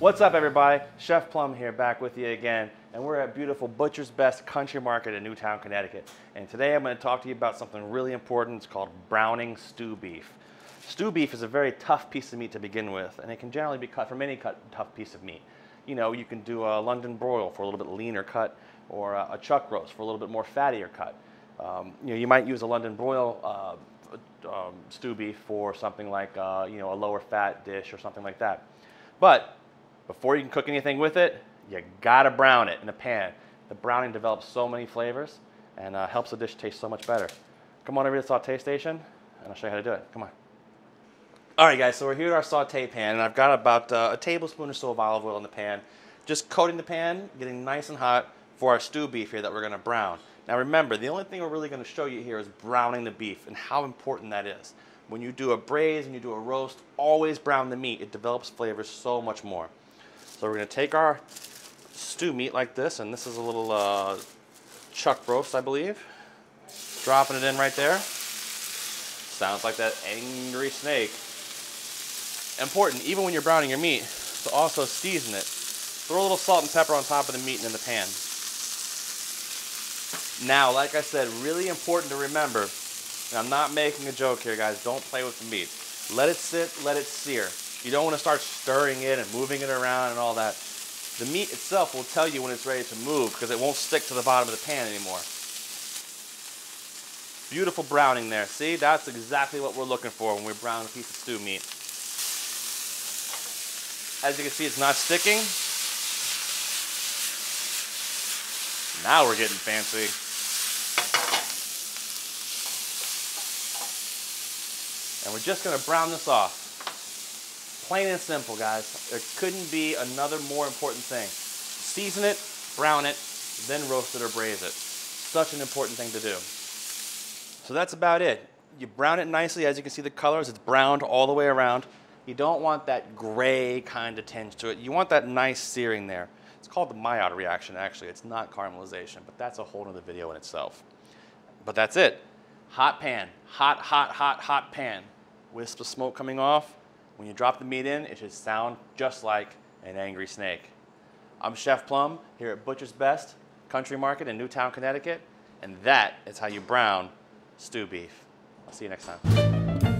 What's up, everybody? Chef Plum here, back with you again, and we're at beautiful Butcher's Best Country Market in Newtown, Connecticut. And today I'm going to talk to you about something really important. It's called browning stew beef. Stew beef is a very tough piece of meat to begin with, and it can generally be cut from any cut, tough piece of meat. You know, you can do a London broil for a little bit leaner cut, or a, chuck roast for a little bit more fattier cut. Um, you know, you might use a London broil uh, um, stew beef for something like, uh, you know, a lower fat dish or something like that. But before you can cook anything with it, you gotta brown it in a pan. The browning develops so many flavors and uh, helps the dish taste so much better. Come on over to the saute station and I'll show you how to do it. Come on. All right, guys, so we're here at our saute pan, and I've got about uh, a tablespoon or so of olive oil in the pan. Just coating the pan, getting nice and hot for our stew beef here that we're gonna brown. Now remember, the only thing we're really gonna show you here is browning the beef and how important that is. When you do a braise and you do a roast, always brown the meat. It develops flavors so much more. So we're gonna take our stew meat like this, and this is a little uh, chuck roast, I believe. Dropping it in right there. Sounds like that angry snake. Important, even when you're browning your meat, to also season it. Throw a little salt and pepper on top of the meat and in the pan. Now, like I said, really important to remember, and I'm not making a joke here, guys, don't play with the meat. Let it sit, let it sear. You don't want to start stirring it and moving it around and all that. The meat itself will tell you when it's ready to move because it won't stick to the bottom of the pan anymore. Beautiful browning there. See, that's exactly what we're looking for when we brown a piece of stew meat. As you can see, it's not sticking. Now we're getting fancy. And we're just gonna brown this off. Plain and simple, guys. There couldn't be another more important thing. Season it, brown it, then roast it or braise it. Such an important thing to do. So that's about it. You brown it nicely. As you can see the colors, it's browned all the way around. You don't want that gray kind of tinge to it. You want that nice searing there. It's called the Maillard reaction, actually. It's not caramelization, but that's a whole other video in itself. But that's it. Hot pan. Hot, hot, hot, hot pan. Wisp of smoke coming off. When you drop the meat in, it should sound just like an angry snake. I'm Chef Plum here at Butcher's Best Country Market in Newtown, Connecticut, and that is how you brown stew beef. I'll see you next time.